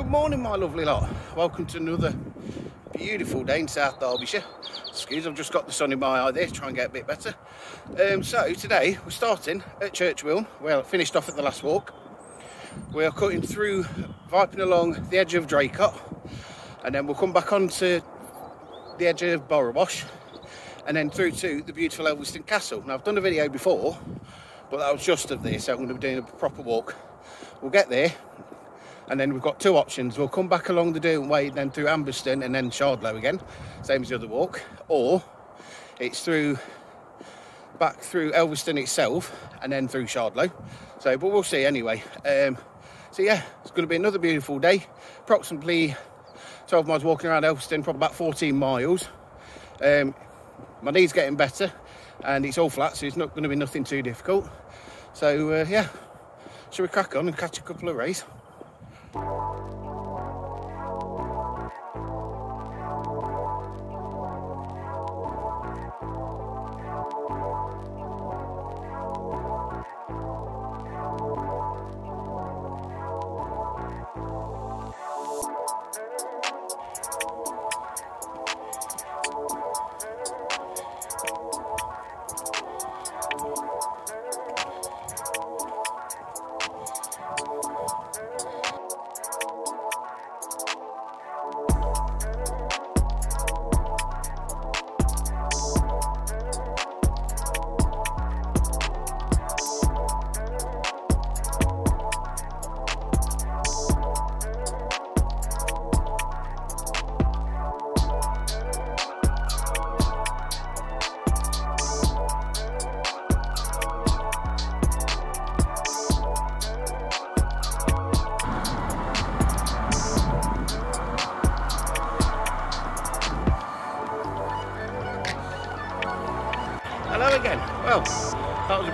Good morning, my lovely lot. Welcome to another beautiful day in South Derbyshire. Excuse, I've just got the sun in my eye there try and get a bit better. Um, so today we're starting at Church Wilne. Well, finished off at the last walk. We are cutting through, viping along the edge of Draycott, and then we'll come back onto the edge of Borrowash, and then through to the beautiful Elvaston Castle. Now I've done a video before, but that was just of this, so I'm going to be doing a proper walk. We'll get there, and then we've got two options. We'll come back along the Derwent Way, then through Ambaston and then Shardlow again, same as the other walk, or it's through back through Elvaston itself, and then through Shardlow. So, but we'll see anyway. Um, so yeah, it's going to be another beautiful day. Approximately 12 miles walking around Elvaston, probably about 14 miles. Um, my knee's getting better, and it's all flat, so it's not going to be nothing too difficult. So uh, yeah, shall we crack on and catch a couple of rays? Hello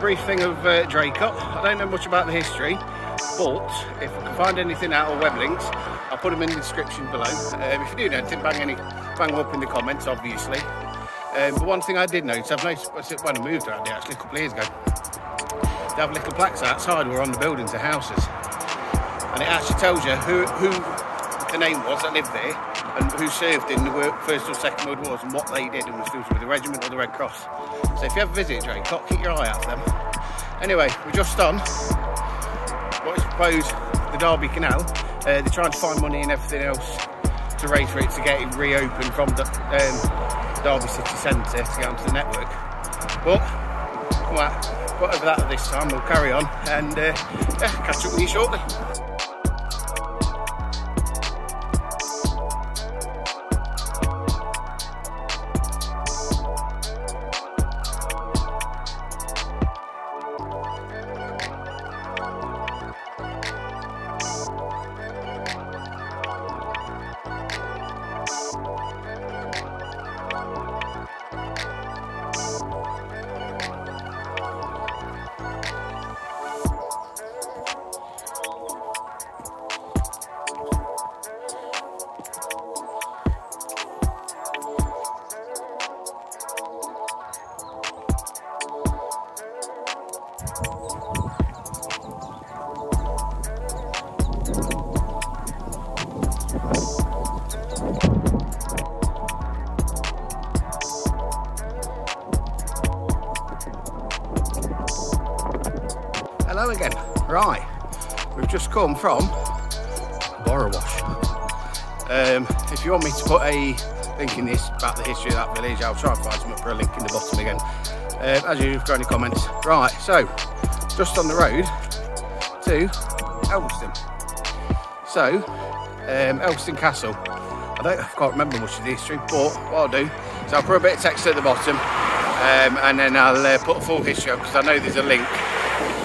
that brief thing of uh, Draycott. I don't know much about the history, but if I can find anything out or web links, I'll put them in the description below. Um, if you do know anything, bang, any, bang up in the comments, obviously. Um, but one thing I did notice, I've noticed when I moved around here actually a couple of years ago, they have little plaques outside where on the buildings of houses. And it actually tells you who, who the name was that lived there and who served in the First or Second World Wars and what they did and was with the regiment or the Red Cross. So if you ever visit Draycott, keep your eye out for them. Anyway, we're just on what is proposed the Derby Canal. Uh, they're trying to find money and everything else to raise for it to get it reopened from the um, Derby City Centre to get onto the network. But, well, whatever that at this time, we'll carry on and uh, yeah, catch up with you shortly. Right, we've just come from Borrowash. Um, if you want me to put a link in this about the history of that village, I'll try and find some for a link in the bottom again. Um, as usual, got any comments. Right, so just on the road to Elvaston. So, um, Elvaston Castle. I don't, I can't remember much of the history, but what I'll do is I'll put a bit of text at the bottom, um, and then I'll uh, put a full history up because I know there's a link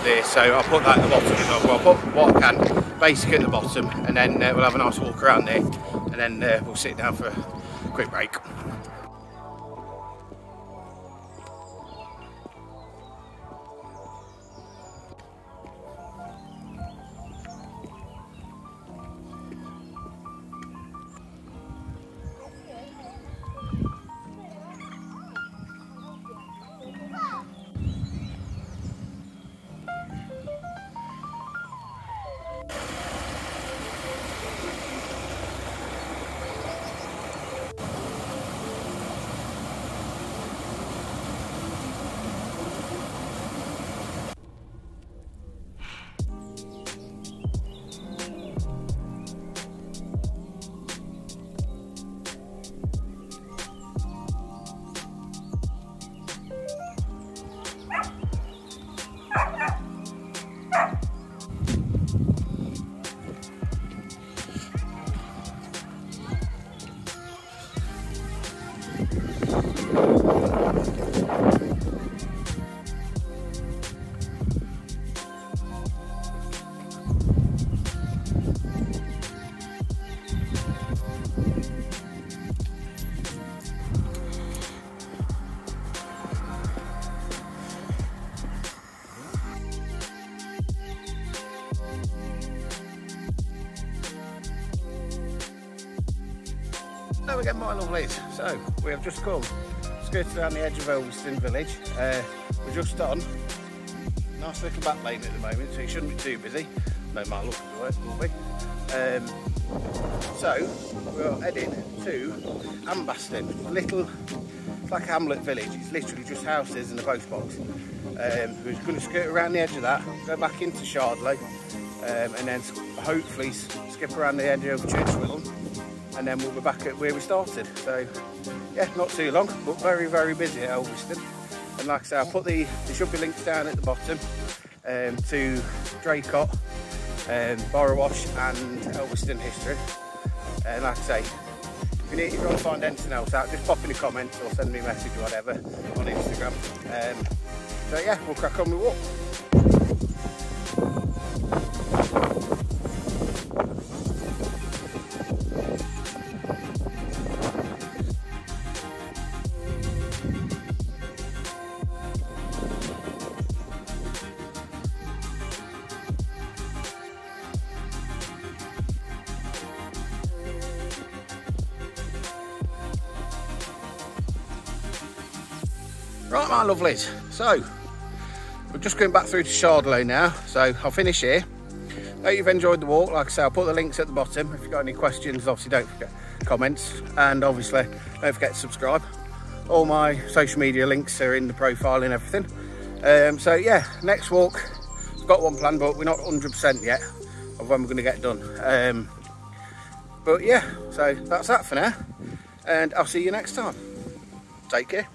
there, so I'll put that at the bottom as well. I'll put what I can, basically at the bottom, and then uh, we'll have a nice walk around there, and then uh, we'll sit down for a quick break. Hello again my lovelies. So we have just come, skirted around the edge of Elvaston village. Uh, we're just on nice little back lane at the moment so you shouldn't be too busy. No at the will be. Um, so we're heading to Ambaston, a little like hamlet village. It's literally just houses and a post box. Um, we're going to skirt around the edge of that, go back into Shardlow, um, and then hopefully skip around the edge of Church and then we'll be back at where we started. So yeah, not too long, but very, very busy at Elvaston. And like I say, I'll put the, there should be links down at the bottom um, to Draycott, um, Borrowash and Elvaston history. And like I say, if you need, if you want to find anything else out, just pop in the comments or send me a message or whatever on Instagram. Um, so yeah, we'll crack on with walk. Right, my lovelies. So, we're just going back through to Shardlow now. So, I'll finish here. Hope you've enjoyed the walk. Like I say, I'll put the links at the bottom. If you've got any questions, obviously don't forget comments. And obviously, don't forget to subscribe. All my social media links are in the profile and everything. Um, so, yeah, next walk, I've got one planned, but we're not 100% yet of when we're going to get done. Um, but yeah, so that's that for now. And I'll see you next time. Take care.